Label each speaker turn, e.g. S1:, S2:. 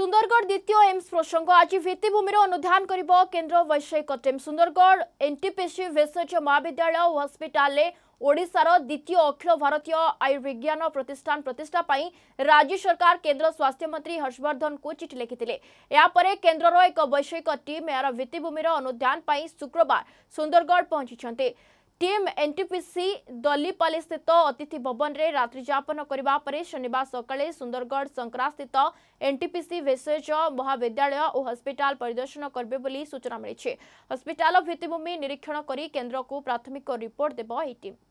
S1: সুন্দরগড় দ্বিতীয় এমস প্রসঙ্গ আজ ভিত্তিভূমির অনুধান করব কেন্দ্র বৈষয়িক টিম সুন্দরগড় এনটিপিসি ভেষজ মহাবিদ্যালয় ও হসপিটালে ওড়িশার দ্বিতীয় অখিল ভারতীয় আয়ুর্বিজ্ঞান প্রতিষ্ঠান প্রতিষ্ঠা পাই রাজ্য সরকার কেন্দ্র স্বাস্থ্যমন্ত্রী হর্ষবর্ধনকু চিঠি লিখিলে এরপরে কেন্দ্রর এক বৈষয়িক টিম এর ভিত্তিভূমির অনুধান পাই শুক্রবার সুন্দরগড় পৌঁছিছেন ଟିମ୍ ଏନ୍ଟିପିସି ଦଲିପାଲି ସ୍ଥିତ ଅତିଥି ଭବନରେ ରାତ୍ରିଯାପନ କରିବା ପରେ ଶନିବାର ସକାଳେ ସୁନ୍ଦରଗଡ଼ ସଂକ୍ରାସ୍ଥିତ ଏନ୍ଟିପିସି ଭେଷଜ ମହାବିଦ୍ୟାଳୟ ଓ ହସ୍ପିଟାଲ ପରିଦର୍ଶନ କରିବେ ବୋଲି ସୂଚନା ମିଳିଛି ହସ୍ପିଟାଲ ଭିତ୍ତିଭୂମି ନିରୀକ୍ଷଣ କରି କେନ୍ଦ୍ରକୁ ପ୍ରାଥମିକ ରିପୋର୍ଟ ଦେବ ଏହି ଟିମ୍